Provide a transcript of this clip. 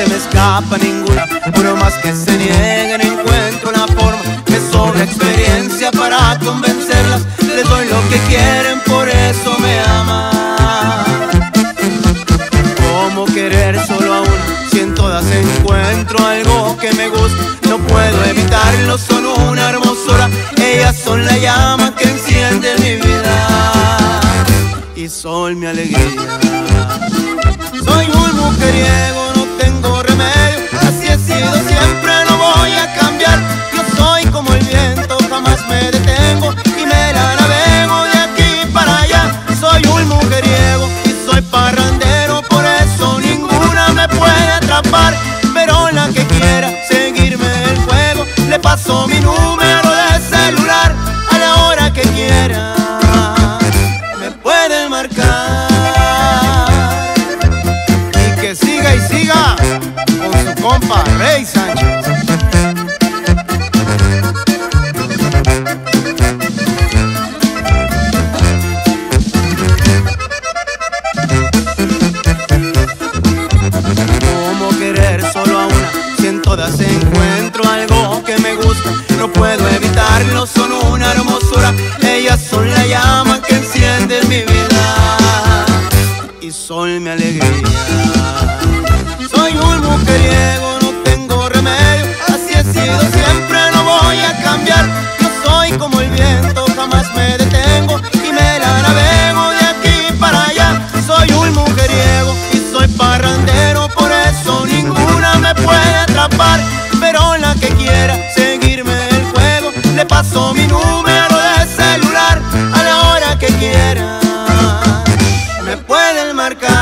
se me escapa ninguna. Por más que se nieguen, encuentro la forma. Me sobra experiencia para convencerlas. Les doy lo que quieren, por eso me aman. ¿Cómo querer solo a una? Si en todas encuentro algo que me gusta, no puedo evitarlo, son una hermosura. Ellas son la llama que enciende mi vida y son mi alegría. Soy un mujeriego, evitarlo, son una hermosura. Ellas son la llama que enciende mi vida y son mi alegría. Soy un mujeriego, marcar